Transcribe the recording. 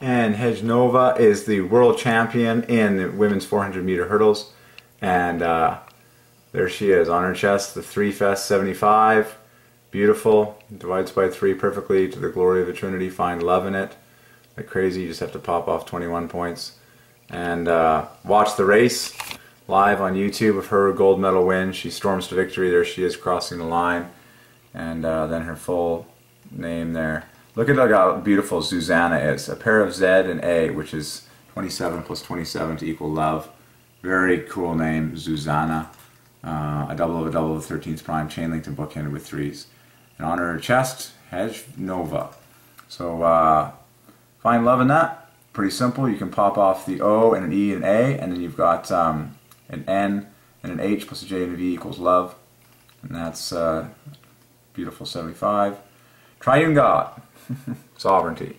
And Hejnova is the world champion in the women's 400 meter hurdles. And uh, there she is on her chest, the 3 Fest 75. Beautiful. Divides by 3 perfectly to the glory of the Trinity. Find love in it. Like crazy, you just have to pop off 21 points. And uh, watch the race live on YouTube of her gold medal win. She storms to victory. There she is crossing the line. And uh, then her full name there. Look at how beautiful Zuzana is. A pair of Z and A, which is 27 plus 27 to equal love. Very cool name, Zuzana. Uh, a double of a double of the 13th prime, chain linked and bookended with threes. And on her chest, Hedge Nova. So uh, find love in that. Pretty simple. You can pop off the O and an E and A, and then you've got um, an N and an H plus a J and a V equals love. And that's uh, beautiful 75. Triune God. Sovereignty.